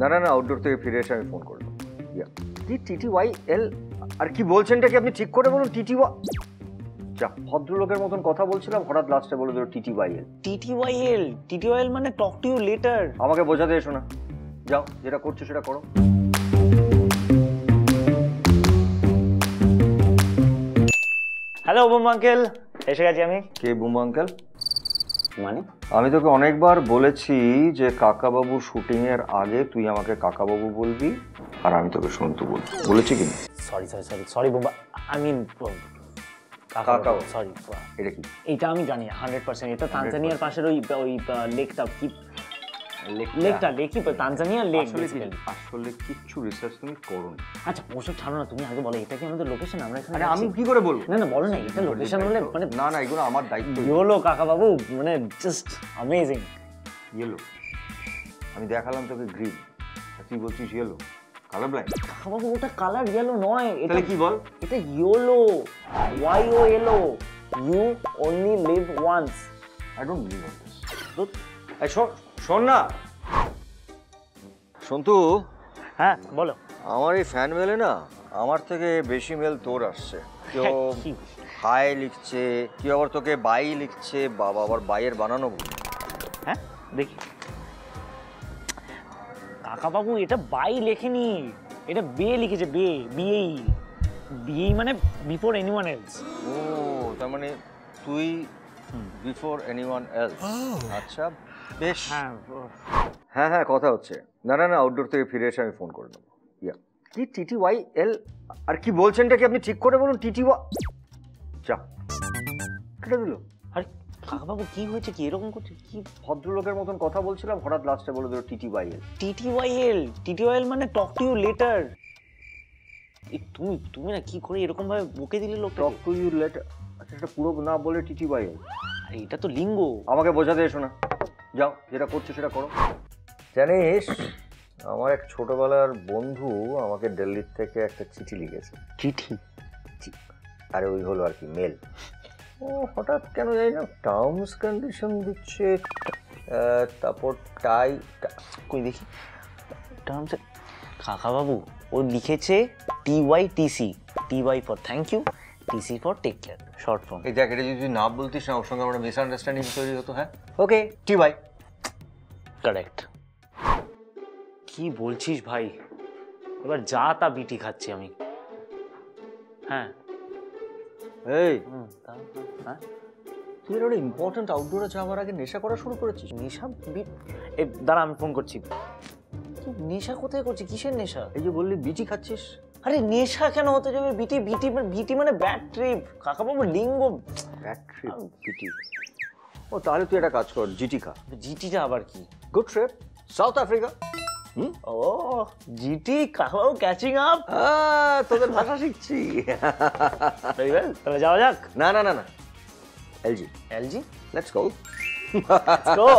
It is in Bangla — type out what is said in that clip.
না না না আউটডোর থেকে ফিরে এসে আমি ফোন করলাম। টিটি ওয়াই এল আর কি বলছেনটা কি আপনি ঠিক করে বলুন? টিটি ওয়া যা ভদ্রলোকের মতন কথা বলছিলাম হঠাৎ লাস্টে বলে দিল টিটি ওয়াই এল টিটিওয়াইএল টিটিওয়াইএল মানে টক টু ইউ লেটার আমাকে বোঝাতে এসো না। যাও যেটা করছ সেটা করো। হ্যালো বোম আঙ্কেল এসে গেছি আমি। কে বুম আঙ্কেল মানে? আমি তোকে অনেকবার বলেছি যে কাকাবাবু শুটিংয়ের এর আগে তুই আমাকে কাকাবাবু বলবি আর আমি তোকে সন্তু বলব। বলেছি কি সরি সরি সরি সরি বাবা আমি মিন কাকাও। সরি এটা কি? এটা আমি জানি হান্ড্রেড পার্সেন্ট এটা তানজানিয়ার পাশের ওই ওই লেকটা কি? লেকটা। লেকই তানজানিয়ার লেক আসলে কিচ্ছু রিসার্চ তুমি করো আচ্ছা ওসব ছাড়ো না তুমি আগে বলো এটা কি আমাদের লোকেশন আমরা এখানে আরে আমি? কি করে বলব? না না বলো না এটা লোকেশন হলে মানে না না এগুলো আমার দায়িত্ব। ইয়োলো কাকা বাবু মানে জাস্ট অ্যামেজিং ইয়েলো আমি দেখালাম তোকে গ্রিন তুই বলছিস ইয়েলো কালার ব্ল্যাক কাকা বাবু ওটা কালার ইয়েলো নয় এটা কি বল? এটা YOLO Y O L O you only live once I don't believe on this এই শোন শোন না। সন্তু। হ্যাঁ বলো। আমার এই ফ্যান মেলে না আমার থেকে বেশি মেল তোর আসছে। কেউ হ্যাঁ, কি? হাই লিখছে কেউ আবার তোকে বাই লিখছে বাবা আবার বাইয়ের বানানো ভুল। হ্যাঁ দেখি। কাকা বাবু এটা বাই লেখেনি। এটা বে লিখেছে বে বিএই বিএই মানে বিফোর এনিওয়ান এলস ও তার মানে তুই বিফোর এনিওয়ান এলস আচ্ছা। বেশ। হ্যাঁ হ্যাঁ হ্যাঁ কথা হচ্ছে। না না না আউটডোর থেকে ফিরে এসে আমি ফোন করে নেব। ইয়া। কি টিটি ওয়াই এল আর কি বলছেনটা কি আপনি ঠিক করে বলুন? টিটি ওয়া যা। কেটে দিল। আরে কাকা বাবু কি হয়েছে? কি এরকম করছে? কি ভদ্রলোকের মতন কথা বলছিলাম হঠাৎ লাস্টে বলে দিল টিটি ওয়াই এল টিটিওয়াইএল টিটিওয়াইএল মানে টক টু ইউ লেটার তুমি তুমি না কি করে এরকম ভাবে বকে দিলে লোকটা টক টু ইউ লেট আচ্ছা এটা পুরো না বলে টিটি ওয়াই এল আরে এটা তো লিঙ্গ। আমাকে বোঝাতে এসো না। যাও যেটা করছ সেটা করো। জানিস আমার এক ছোটবেলার বন্ধু আমাকে দিল্লির থেকে একটা চিঠি লিখেছে। চিঠি? আরে ওই হলো আর কি মেল ও হঠাৎ কেন জানি না টার্মস কন্ডিশন দিচ্ছে তারপর টাই কই দেখি? টার্মস কাকা বাবু ও লিখেছে T Y TC T Y for thank you TC for take care short form এই দেখ এটা যদি না বলতিস না ওর সঙ্গে আমার মিসআন্ডারস্ট্যান্ডিং তৈরি হতো হ্যাঁ? ওকে টি বাই। কারেক্ট কি বলছিস ভাই? এবার যা তা বিটি খাচ্ছি আমি। হ্যাঁ। এই। হ্যাঁ। তুই একটা ইম্পর্টেন্ট আউটডোরে যাওয়ার আগে নেশা করা শুরু করেছিস? নেশা? বি- এই দাঁড়া আমি ফোন করছি। নেশা কোথায় করছি কিসের নেশা? এই যে বললি বিচি খাচ্ছিস? আরে নেশা কেন হতে যাবে? বিটি বিটি মানে বিটি মানে ব্যাড ট্রিপ কাকাবাবু লিঙ্গ ব্যাটরি বিটি ও তাহলে তুই একটা কাজ কর জিটি খা। জিটিটা আবার কি? গুড ট্রিপ সাউথ আফ্রিকা ও জিটি কাকাবাবু ক্যাচিং আপ তোদের ভাষা শিখছি। তাহলে যাওয়া যাক। না না না না। LG LG let's go go